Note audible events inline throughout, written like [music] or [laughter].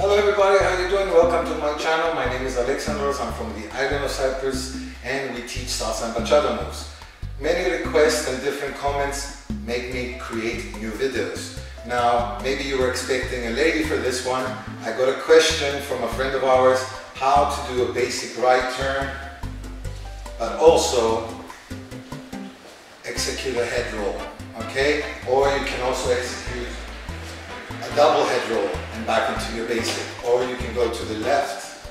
Hello everybody, how you doing? Welcome to my channel. My name is Alexandros. I'm from the island of Cyprus and we teach salsa and bachata moves. Many requests and different comments make me create new videos. Now, maybe you were expecting a lady for this one. I got a question from a friend of ours, how to do a basic right turn, but also execute a head roll, okay? Or you can also execute a double head roll and back into your basic. Or you can go to the left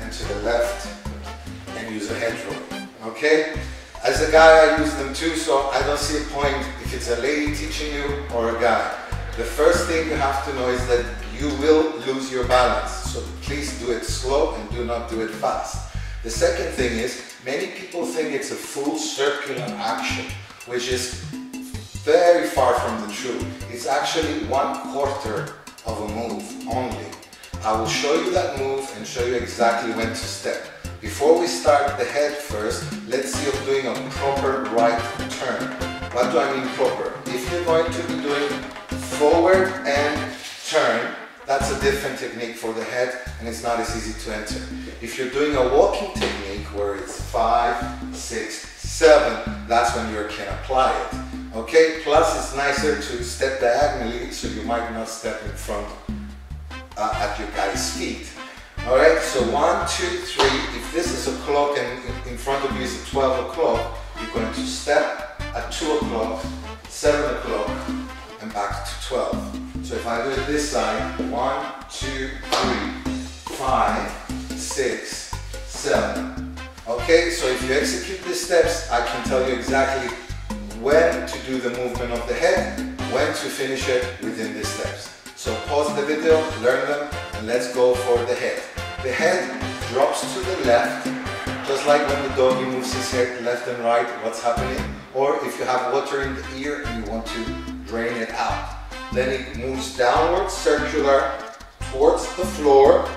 and to the left and use a head roll, okay? As a guy, I use them too, so I don't see a point if it's a lady teaching you or a guy. The first thing you have to know is that you will lose your balance, so please do it slow and do not do it fast. The second thing is, many people think it's a full circular action, which is very far from the truth. It's actually one quarter of a move only. I will show you that move and show you exactly when to step. Before we start the head first, let's see of doing a proper right turn. What do I mean proper? If you're going to be doing forward and turn, that's a different technique for the head and it's not as easy to enter. If you're doing a walking technique where it's five, six, seven, that's when you can apply it. Okay, plus it's nicer to step diagonally so you might not step in front uh, at your guy's feet. All right, so one, two, three. If this is a clock and in front of you is 12 o'clock, you're going to step at 2 o'clock, 7 o'clock, and back to 12. So if I do it this side, one, two, three, five, six, seven. Okay, so if you execute these steps, I can tell you exactly when to do the movement of the head, when to finish it within these steps. So pause the video, learn them, and let's go for the head. The head drops to the left, just like when the doggy moves his head left and right, what's happening. Or if you have water in the ear and you want to drain it out. Then it moves downwards, circular, towards the floor.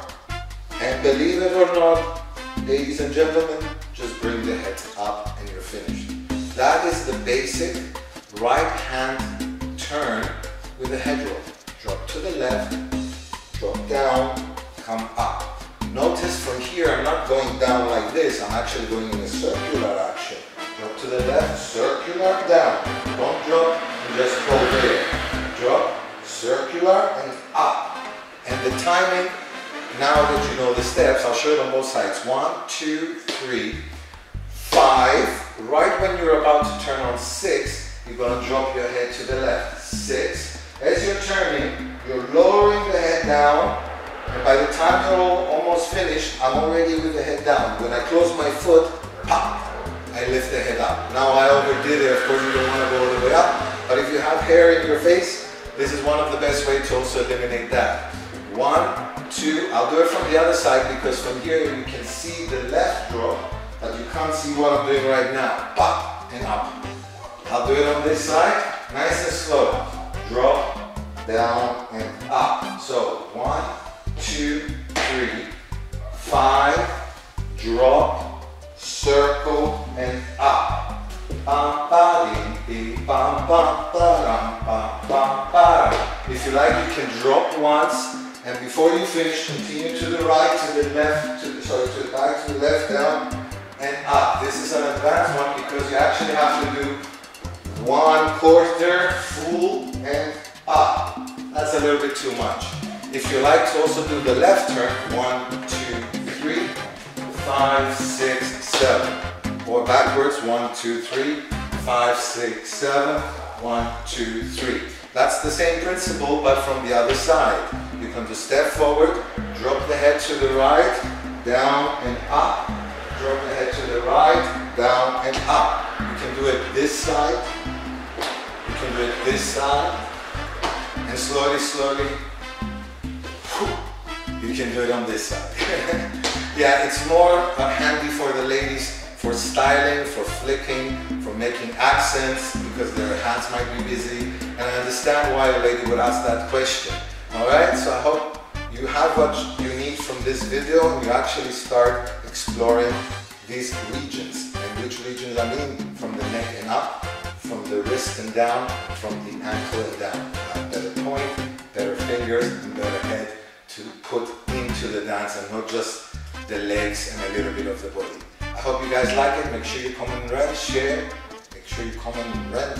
And believe it or not, ladies and gentlemen, just bring the head up and you're finished. That is the basic right hand turn with a head roll. Drop to the left, drop down, come up. Notice from here, I'm not going down like this, I'm actually going in a circular action. Drop to the left, circular, down. Don't drop just hold there. Drop, circular, and up. And the timing, now that you know the steps, I'll show it on both sides. One, two, three, five. Right when you're about to turn on six, you're gonna drop your head to the left. Six. As you're turning, you're lowering the head down, and by the time you're almost finished, I'm already with the head down. When I close my foot, pop, I lift the head up. Now I overdid it, of course you don't want to go all the way up, but if you have hair in your face, this is one of the best ways to also eliminate that. One, two, I'll do it from the other side because from here you can see the left drop, but you can't see what I'm doing right now. Up and up. I'll do it on this side, nice and slow. Drop, down, and up. So one, two, three, five, drop, circle, and up. If you like, you can drop once, and before you finish, continue to the right, to the left, to the, sorry, to the back, to the left, down, up. This is an advanced one because you actually have to do one quarter, full, and up. That's a little bit too much. If you like to also do the left turn, one, two, three, five, six, seven. Or backwards, one, two, three, five, six, seven, one, two, three. That's the same principle, but from the other side. You come to step forward, drop the head to the right, do it this side, you can do it this side, and slowly, slowly, you can do it on this side. [laughs] yeah, it's more handy for the ladies for styling, for flicking, for making accents, because their hands might be busy. And I understand why a lady would ask that question. All right, so I hope you have what you need from this video and you actually start exploring these regions. And which regions I mean, from the neck and up, from the wrist and down, from the ankle and down. Have better point, better fingers, and better head to put into the dance and not just the legs and a little bit of the body. I hope you guys like it. Make sure you comment, rent, share. Make sure you comment, and rent.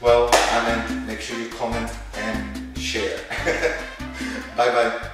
Well, I meant make sure you comment and share. [laughs] bye bye.